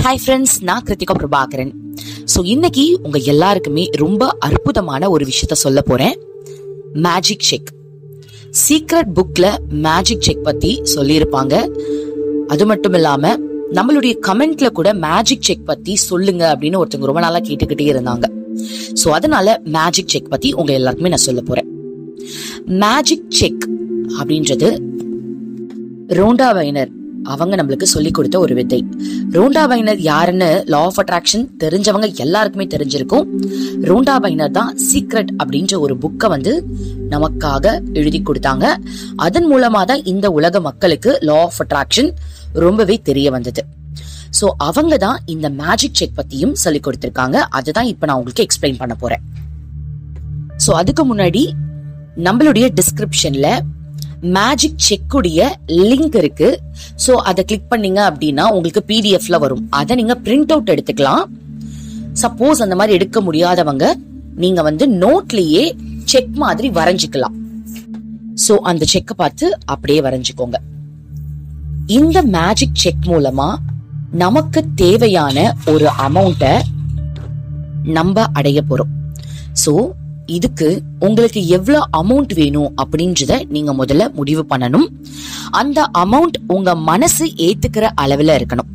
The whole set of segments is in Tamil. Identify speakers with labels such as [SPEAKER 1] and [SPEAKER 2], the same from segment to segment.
[SPEAKER 1] ஹாய் ஃப்ரெண்ட்ஸ் நான் கிருத்திகா பிரபாகரன். ஸோ இன்னைக்கு உங்க எல்லாருக்குமே ரொம்ப அற்புதமான ஒரு விஷயத்த சொல்ல போறேன். மேஜிக் செக் சீக்ரெட் புக்ல மேஜிக் செக் பத்தி சொல்லியிருப்பாங்க. அது மட்டும் இல்லாம நம்மளுடைய கமெண்ட்ல கூட மேஜிக் செக் பத்தி சொல்லுங்க அப்படின்னு ஒருத்தவங்க ரொம்ப நாளா கேட்டுக்கிட்டே இருந்தாங்க. ஸோ அதனால மேஜிக் செக் பத்தி உங்க எல்லாருக்குமே நான் சொல்ல போறேன். மேஜிக் செக் அப்படின்றது ரோண்டா வைனர். அவங்க நம்மளுக்கு சொல்லி கொடுத்த ஒரு வித்தை. ரூண்டா பைனர் யாருன்னு லா ஆஃப் அட்ராக்ஷன் தெரிஞ்சவங்க எல்லாருக்குமே தெரிஞ்சிருக்கும். ரூண்டா பைனர் தான் சீக்ரெட் அப்படின்ற ஒரு புக்கை வந்து நமக்காக எழுதி கொடுத்தாங்க. அதன் மூலமா தான் இந்த உலக மக்களுக்கு லா ஆஃப் அட்ராக்ஷன் ரொம்பவே தெரிய வந்தது. ஸோ அவங்க தான் இந்த மேஜிக் செக் பத்தியும் சொல்லி கொடுத்துருக்காங்க. அதுதான் இப்போ நான் உங்களுக்கு எக்ஸ்பிளைன் பண்ண போறேன். ஸோ அதுக்கு முன்னாடி நம்மளுடைய டிஸ்கிரிப்ஷன்ல மேஜிக் செக்குடைய லிங்க் இருக்கு. ஸோ அதை கிளிக் பண்ணீங்க அப்படின்னா உங்களுக்கு பிடிஎஃப்ல வரும். அதை நீங்க பிரிண்ட் அவுட் எடுத்துக்கலாம். சப்போஸ் அந்த மாதிரி எடுக்க முடியாதவங்க நீங்க வந்து நோட்லயே செக் மாதிரி வரைஞ்சிக்கலாம். ஸோ அந்த செக்கை பார்த்து அப்படியே வரைஞ்சிக்கோங்க. இந்த மேஜிக் செக் மூலமா நமக்கு தேவையான ஒரு அமௌண்ட்டை நம்ம அடைய போறோம். ஸோ இதுக்கு உங்களுக்கு எவ்வளவு அமௌண்ட் வேணும் அப்படின்றத நீங்க முதல்ல முடிவு பண்ணணும். அந்த அமௌண்ட் உங்க மனசு ஏத்துக்கிற அளவுல இருக்கணும்.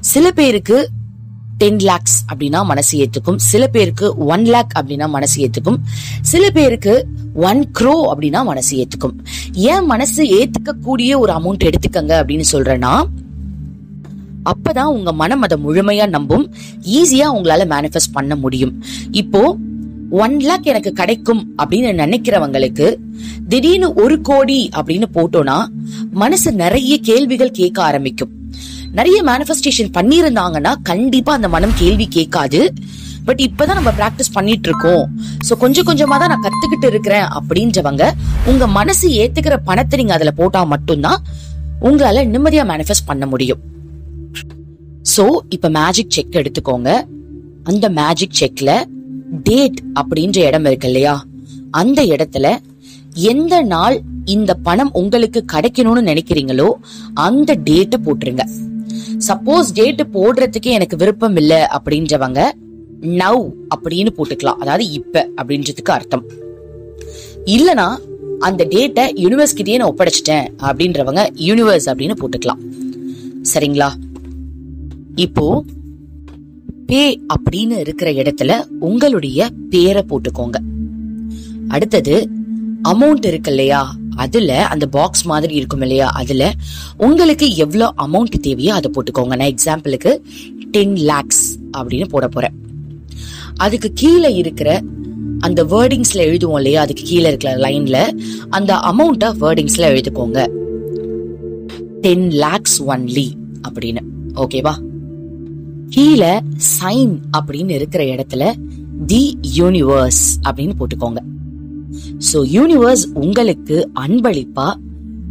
[SPEAKER 1] சில பேருக்கு டென் லேக்ஸ் அப்படின்னா மனசு ஏத்துக்கும். சில பேருக்கு ஒன் லேக் அப்படின்னா மனசு ஏத்துக்கும். சில பேருக்கு ஒன் க்ரோ அப்படின்னா மனசு ஏத்துக்கும். ஏன் மனசு ஏத்துக்க கூடிய ஒரு அமௌண்ட் எடுத்துக்கங்க அப்படின்னு சொல்றேன்னா அப்பதான் உங்க மனம் அதை முழுமையா நம்பும். ஈஸியா உங்களால மேனிஃபெஸ்ட் பண்ண முடியும். இப்போ ஒன் லேக் எனக்கு கிடைக்கும் அப்படின்னு நினைக்கிறவங்களுக்கு திடீர்னு ஒரு கோடி அப்படின்னு போட்டோம்னா மனசு நிறைய கேள்விகள் கேட்க ஆரம்பிக்கும். நிறைய மேனிஃபெஸ்டேஷன் பண்ணியிருந்தாங்கன்னா கண்டிப்பா அந்த மனம் கேள்வி கேட்காது. பட் இப்பதான் நம்ம பிராக்டிஸ் பண்ணிட்டு இருக்கோம் சோ கொஞ்சம் கொஞ்சமா தான் நான் கத்துக்கிட்டு இருக்கிறேன் அப்படின்றவங்க உங்க மனசு ஏத்துக்கிற பணத்தை நீங்க அதுல போட்டா மட்டும்தான் உங்களால நிம்மதியா மேனிஃபெஸ்ட் பண்ண முடியும். சோ இப்ப மேஜிக் செக் எடுத்துக்கோங்க. அந்த மேஜிக் செக்ல டேட் அப்படின்ற இடம் இருக்கு இல்லையா? அந்த இடத்துல எந்த நாள் இந்த பணம் உங்களுக்கு கிடைக்கணும்னு நினைக்கிறீங்களோ அந்த டேட்டை போட்டுருங்க. சப்போஸ் டேட் போடுறதுக்கு எனக்கு விருப்பம் இல்ல அப்படின்றவங்க நவ் அப்படின்னு போட்டுக்கலாம். அதாவது இப்ப அப்படின்றதுக்கு அர்த்தம். இல்லனா அந்த டேட்டை யூனிவர்ஸ் நான் ஒப்படைச்சிட்டேன் அப்படின்றவங்க யூனிவர்ஸ் அப்படின்னு போட்டுக்கலாம். சரிங்களா? இப்போ பே அப்படின்னு இருக்கிற இடத்துல உங்களுடைய பேரை போட்டுக்கோங்க. அடுத்தது அமௌண்ட் இருக்கு இல்லையா? அதுல அந்த பாக்ஸ் மாதிரி இருக்கும் இல்லையா? அதுல உங்களுக்கு எவ்வளோ அமௌண்ட் தேவையோ அதை போட்டுக்கோங்க. நான் எக்ஸாம்பிளுக்கு டென் லேக்ஸ் அப்படின்னு போட போறேன். அதுக்கு கீழே இருக்கிற அந்த வேர்டிங்ஸ்ல எழுதுவோம் இல்லையா? அதுக்கு கீழே இருக்கிற லைன்ல அந்த அமௌண்ட்டை வேர்டிங்ஸ்ல எழுதுக்கோங்க. டென் லேக்ஸ் ஒன்லி அப்படின்னு. ஓகேவா கீழே சைன் அப்படின்னு இருக்கிற இடத்துல தி யூனிவர்ஸ் அப்படின்னு போட்டுக்கோங்க. சோ யூனிவர்ஸ் உங்களுக்கு அன்பளிப்பா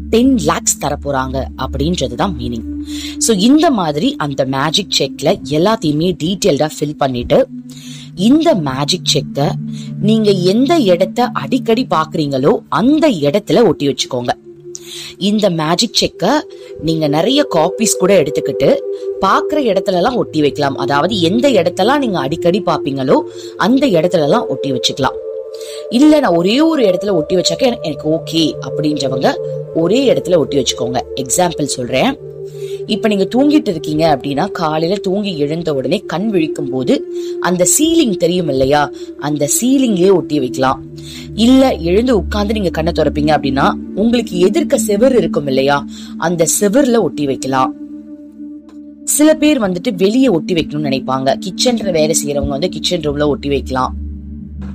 [SPEAKER 1] டென் லேக்ஸ் தர போறாங்க அப்படின்றதுதான் மீனிங் ஸோ இந்த மாதிரி அந்த மேஜிக் செக்ல எல்லாத்தையுமே டீட்டெயில்டா ஃபில் பண்ணிட்டு இந்த மேஜிக் செக்கை நீங்க எந்த இடத்த அடிக்கடி பாக்குறீங்களோ அந்த இடத்துல ஒட்டி வச்சுக்கோங்க. இந்த மேஜிக் செக்க நீங்க நிறைய காப்பீஸ் கூட எடுத்துக்கிட்டு பாக்குற இடத்துல எல்லாம் ஒட்டி வைக்கலாம். அதாவது எந்த இடத்தெல்லாம் நீங்க அடிக்கடி பாப்பீங்களோ அந்த இடத்துல எல்லாம் ஒட்டி வச்சுக்கலாம். இல்ல நான் ஒரே ஒரு இடத்துல ஒட்டி வச்சாக்க எனக்கு- எனக்கு ஓகே அப்படின்றவங்க ஒரே இடத்துல ஒட்டி வச்சுக்கோங்க. எக்ஸாம்பிள் சொல்றேன். இப்ப நீங்க தூங்கிட்டு இருக்கீங்க அப்படின்னா காலையில தூங்கி எழுந்த உடனே கண் விழிக்கும் போது அந்த சீலிங் தெரியும் இல்லையா? அந்த சீலிங்லயே ஒட்டி வைக்கலாம். இல்ல எழுந்து உட்கார்ந்து நீங்க கண்ணை திறப்பீங்க அப்படின்னா உங்களுக்கு எதிர்க்க செவர் இருக்கும் இல்லையா? அந்த செவர்ல ஒட்டி வைக்கலாம். சில பேர் வந்துட்டு வெளியே ஒட்டி வைக்கணும்னு நினைப்பாங்க. கிச்சன்ல வேலை செய்யறவங்க வந்து கிச்சன் ரூம்ல ஒட்டி வைக்கலாம்.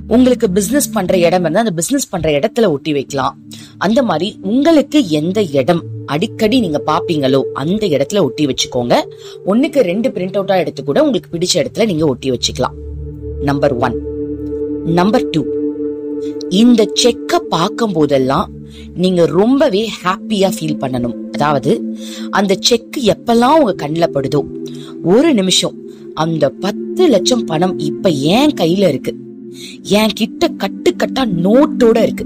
[SPEAKER 1] உங்களுக்கு பிசினஸ் பண்ற இடம் இருந்தா அந்த பிசினஸ் பண்ற இடத்துல ஒட்டி வைக்கலாம். அந்த மாதிரி உங்களுக்கு எந்த இடம் அடிக்கடி நீங்க பாப்பீங்களோ அந்த இடத்துல ஒட்டி வச்சுக்கோங்க. ஒண்ணுக்கு ரெண்டு பிரிண்ட் அவுட்டா எடுத்து கூட உங்களுக்கு பிடிச்ச இடத்துல நீங்க ஒட்டி வச்சுக்கலாம். நம்பர் ஒன் நம்பர் டூ இந்த செக்கை பார்க்கும் போதெல்லாம் நீங்க ரொம்பவே ஹாப்பியா ஃபீல் பண்ணணும். அதாவது அந்த செக் எப்பெல்லாம் உங்க கண்ணில் படுதோ ஒரு நிமிஷம் அந்த பத்து லட்சம் பணம் இப்ப ஏன் கையில இருக்கு. என் கிட்ட கட்டுக்கட்டா நோட்டோட இருக்கு.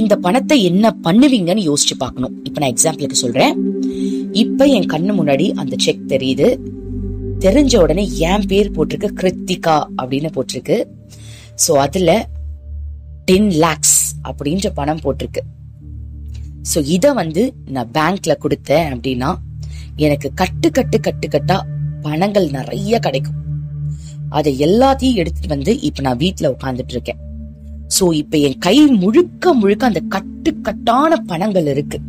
[SPEAKER 1] இந்த பணத்தை என்ன பண்ணுவீங்கன்னு யோசிச்சு பார்க்கணும். இப்ப நான் எக்ஸாம்பிளுக்கு சொல்றேன். இப்ப என் கண்ணு முன்னாடி அந்த செக் தெரியுது. தெரிஞ்ச உடனே என் பேர் போட்டிருக்கு கிருத்திகா அப்படின்னு போட்டிருக்கு. ஸோ அதில் டென் லேக்ஸ் அப்படின்ற பணம் போட்டிருக்கு. ஸோ இதை வந்து நான் பேங்க்ல கொடுத்தேன் அப்படின்னா எனக்கு கட்டு கட்டு கட்டு கட்டா பணங்கள் நிறைய கிடைக்கும். அதை எல்லாத்தையும் எடுத்துட்டு வந்து இப்ப நான் வீட்டில் உட்காந்துட்டு இருக்கேன். சோ இப்ப என் கை முழுக்க முழுக்க அந்த கட்டு கட்டான பணங்கள் இருக்கு.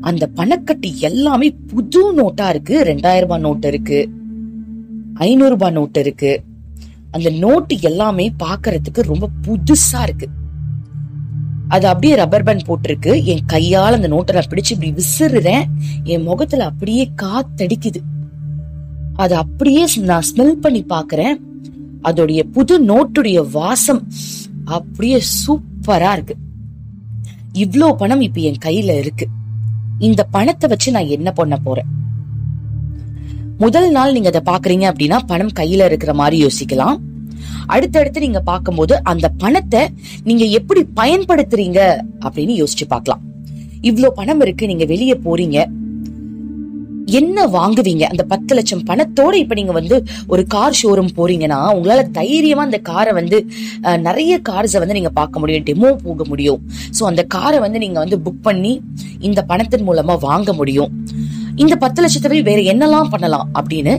[SPEAKER 1] அந்த பணக்கட்டு எல்லாமே புது நோட்டா இருக்கு. ரெண்டாயிரம் ரூபாய் நோட்டு இருக்கு. ஐநூறு ரூபாய் நோட்டு இருக்கு. அந்த நோட்டு எல்லாமே பாக்குறதுக்கு ரொம்ப புதுசா இருக்கு. அது அப்படியே ரப்பர் பேண்ட் போட்டிருக்கு. என் கையால அந்த நோட்டை நான் பிடிச்சு இப்படி விசிறுறேன். என் முகத்துல அப்படியே காத்தடிக்குது. அது அப்படியே நான் ஸ்மெல் பண்ணி பாக்குறேன். அதோடைய புது நோட்டுடைய வாசம் அப்படியே சூப்பரா இருக்கு. இவ்ளோ பணம் இப்ப என் கையில இருக்கு. இந்த பணத்தை வச்சு நான் என்ன பண்ண போறேன்? முதல் நாள் நீங்க அதை பாக்குறீங்க அப்படின்னா பணம் கையில இருக்கிற மாதிரி யோசிக்கலாம். அடுத்தடுத்து நீங்க பார்க்கும்போது அந்த பணத்தை நீங்க எப்படி பயன்படுத்துறீங்க அப்படின்னு யோசிச்சு பார்க்கலாம். இவ்ளோ பணம் இருக்கு நீங்க வெளியே போறீங்க. என்ன வாங்குவீங்க? அந்த பத்து லட்சம் பணத்தோட இப்ப நீங்க வந்து ஒரு கார் ஷோரூம் போறீங்கன்னா உங்களால தைரியமா அந்த காரை வந்து நிறைய கார்ஸை வந்து நீங்க பார்க்க முடியும் டெமோ போக முடியும். சோ அந்த காரை வந்து நீங்க வந்து புக் பண்ணி இந்த பணத்தின் மூலமா வாங்க முடியும். இந்த பத்து லட்சத்தை வேற என்னெல்லாம் பண்ணலாம் அப்படின்னு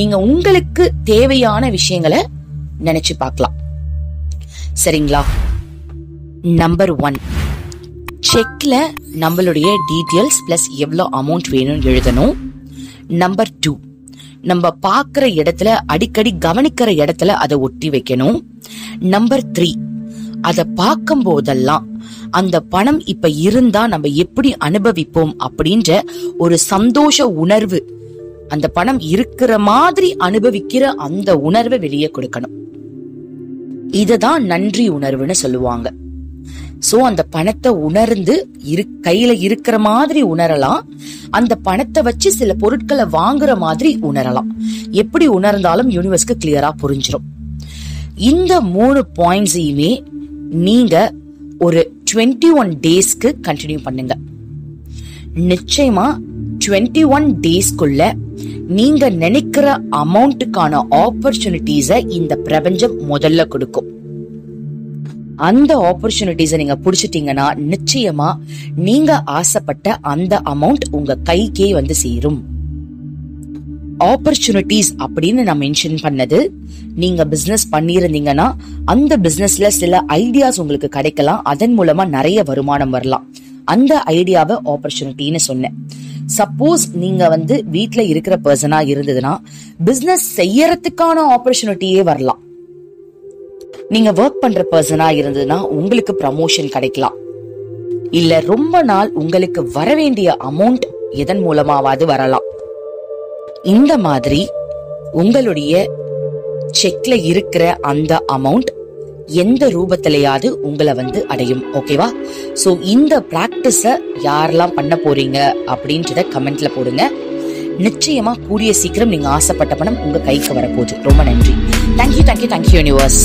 [SPEAKER 1] நீங்க உங்களுக்கு தேவையான விஷயங்களை நினைச்சு பார்க்கலாம். சரிங்களா? நம்பர் ஒன் செக்ல நம்மளுடைய டீட்டெயில்ஸ் பிளஸ் எவ்வளோ அமௌண்ட் வேணும்னு எழுதணும். நம்பர் டூ நம்ம பார்க்குற இடத்துல அடிக்கடி கவனிக்கிற இடத்துல அதை ஒட்டி வைக்கணும். நம்பர் த்ரீ அதை பார்க்கும் போதெல்லாம் அந்த பணம் இப்ப இருந்தா நம்ம எப்படி அனுபவிப்போம் அப்படின்ற ஒரு சந்தோஷ உணர்வு. அந்த பணம் இருக்கிற மாதிரி அனுபவிக்கிற அந்த உணர்வை வெளியே கொடுக்கணும். இதுதான் நன்றி உணர்வுன்னு சொல்லுவாங்க. சோ அந்த பணத்தை உணர்ந்து இரு கையில இருக்கிற மாதிரி உணரலாம். அந்த பணத்தை வச்சு சில பொருட்களை வாங்குற மாதிரி உணரலாம். எப்படி உணர்ந்தாலும் யூனிவர்ஸ்க்கு கிளியரா புரிஞ்சிடும் இந்த மூணு பாயிண்ட்ஸையுமே நீங்க ஒரு 21 ஒன் டேஸ்க்கு கண்டினியூ பண்ணுங்க. நிச்சயமா 21 ஒன் டேஸ்க்குள்ள நீங்க நினைக்கிற அமௌண்ட்டுக்கான ஆப்பர்ச்சுனிட்டிஸ இந்த பிரபஞ்சம் முதல்ல கொடுக்கும். அந்த ஆப்பர்ச்சுனிட்டிஸை நீங்க புடிச்சிட்டீங்கன்னா நிச்சயமா நீங்க ஆசைப்பட்ட அந்த அமௌண்ட் உங்க கைக்கே வந்து சேரும். ஆப்பர்ச்சுனிட்டிஸ் அப்படின்னு நான் மென்ஷன் பண்ணது. நீங்க பிசினஸ் பண்ணியிருந்தீங்கன்னா அந்த பிசினஸ்ல சில ஐடியாஸ் உங்களுக்கு கிடைக்கலாம். அதன் மூலமா நிறைய வருமானம் வரலாம். அந்த ஐடியாவை ஆப்பர்ச்சுனிட்டின்னு சொன்னேன். சப்போஸ் நீங்க வந்து வீட்டில் இருக்கிற பர்சனா இருந்ததுன்னா பிசினஸ் செய்யறதுக்கான ஆப்பர்ச்சுனிட்டியே வரலாம். நீங்க ஒர்க் பண்ற பர்சனா இருந்ததுன்னா உங்களுக்கு ப்ரமோஷன் கிடைக்கலாம். இல்ல ரொம்ப நாள் உங்களுக்கு வர வேண்டிய அமௌண்ட் எதன் மூலமாவது வரலாம். இந்த மாதிரி உங்களுடைய செக்ல இருக்கிற அந்த அமௌண்ட் எந்த ரூபத்திலையாவது உங்களை வந்து அடையும் ஓகேவா ஸோ இந்த ப்ராக்டிஸை யாரெல்லாம் பண்ண போறீங்க அப்படின்றத கமெண்ட்ல போடுங்க. நிச்சயமா கூடிய சீக்கிரம் நீங்க ஆசைப்பட்ட பணம் உங்க கைக்கு வரப்போகுது. ரொம்ப நன்றி. Thank you thank you thank you universe